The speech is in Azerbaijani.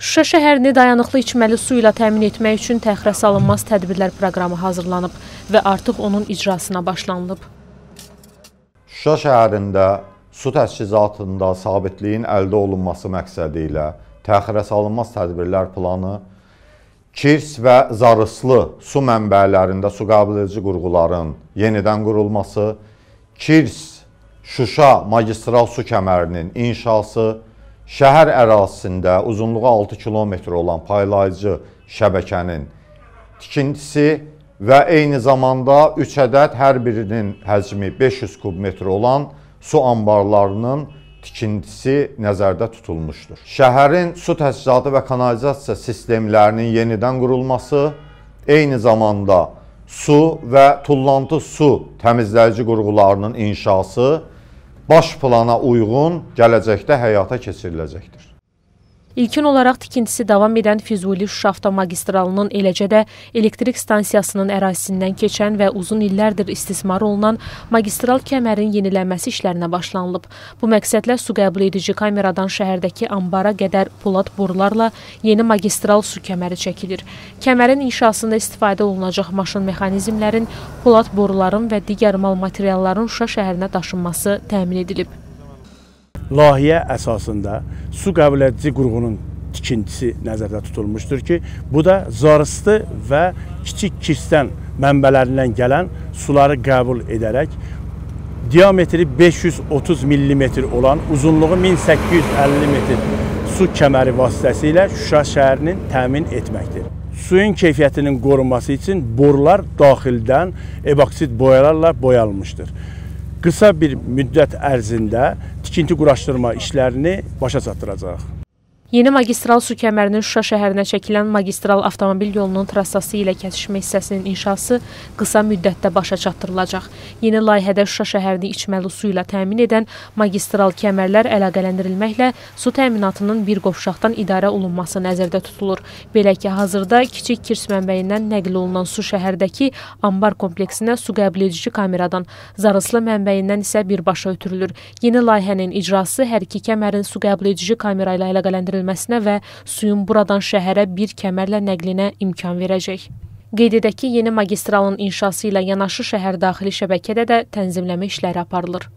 Şuşa şəhərini dayanıqlı içməli su ilə təmin etmək üçün təxirə salınmaz tədbirlər proqramı hazırlanıb və artıq onun icrasına başlanılıb. Şuşa şəhərində su təchizatında sabitliyin əldə olunması məqsədi ilə təxirə salınmaz tədbirlər planı Kirs və Zarıslı su mənbələrində su qəbul edici qurğuların yenidən qurulması, Kirs Şuşa magistral su kəmərinin inşası, şəhər ərazisində uzunluğu 6 kilometr olan paylayıcı şəbəkənin tikintisi və eyni zamanda 3 ədəd hər birinin həcmi 500 kub metr olan su anbarlarının tikintisi nəzərdə tutulmuşdur. Şəhərin su təchizatı və kanalizasiya sistemlərinin yenidən qurulması, eyni zamanda su və tullantı su təmizləyici qurğularının inşası baş plana uyğun gələcəkdə həyata keçiriləcəkdir. İlkin olaraq tikintisi davam edən Füzuli-Şuşa avtomagistralının, eləcə də elektrik stansiyasının ərazisindən keçən və uzun illərdir istismar olunan magistral kəmərin yenilənməsi işlərinə başlanılıb. Bu məqsədlə su qəbul edici kameradan şəhərdəki ambara qədər polad borularla yeni magistral su kəməri çəkilir. Kəmərin inşasında istifadə olunacaq maşın mexanizmlərin, polad boruların və digər mal materialların Şuşa şəhərinə daşınması təmin edilib layihə əsasında su qəbul edici qurğunun tikintisi nəzərdə tutulmuşdur ki, bu da zarıstı və kiçik kirsdən mənbələrindən gələn suları qəbul edərək diametri 530 mm olan, uzunluğu 1850 metr su kəməri vasitəsilə Şuşa şəhərinin təmin etməkdir. Suyun keyfiyyətinin qorunması üçün borular daxildən eboksid boyalarla boyalmışdır qısa bir müddət ərzində tikinti quraşdırma işlərini başa çatdıracaq. Yeni magistral su kəmərinin Şuşa şəhərinə çəkilən magistral avtomobil yolunun trassası ilə kəsişmə hissəsinin inşası qısa müddətdə başa çatdırılacaq. Yeni layihədə Şuşa şəhərini içməli su ilə təmin edən magistral kəmərlər əlaqələndirilməklə su təminatının bir qovşaqdan idarə olunması nəzərdə tutulur. Belə ki, hazırda kiçik Kirs mənbəyindən nəql olunan su şəhərdəki ambar kompleksinə su qəbul edici kameradan, Zarıslı mənbəyindən isə birbaşa ötürülür. Yeni layihənin icrası hər iki kəmərin su qəbul edici kamera ilə əlaqələndirilməklə keçirilməsinə və suyun buradan şəhərə bir kəmərlə nəqlinə imkan verəcək. Qeyd edək ki, yeni magistralın inşası ilə yanaşı şəhər daxili şəbəkədə də tənzimləmə işləri aparılır.